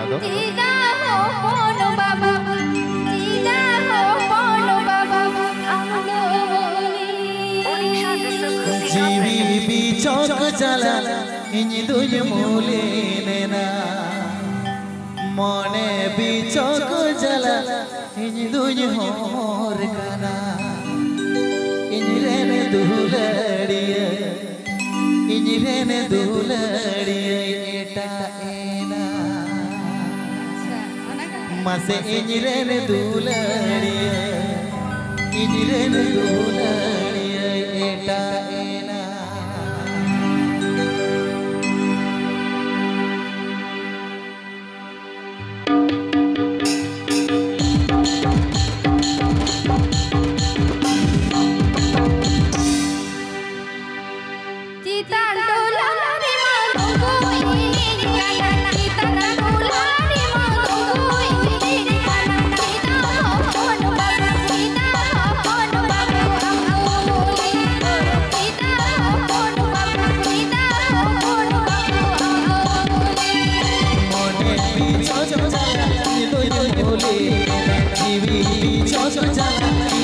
সাধু জীবি চক চালা ইঞ্জ দুজ মূলে নেনা। মনে বিচক জ্বালা ইঞ্জ দুজ হোর কানা। ইঞ্জ রেন দুলড়িয়ে ইঞ্জ রেন দুলড়িয়ে। mase injirene dulaniya injirene dulaniya eta 我想家。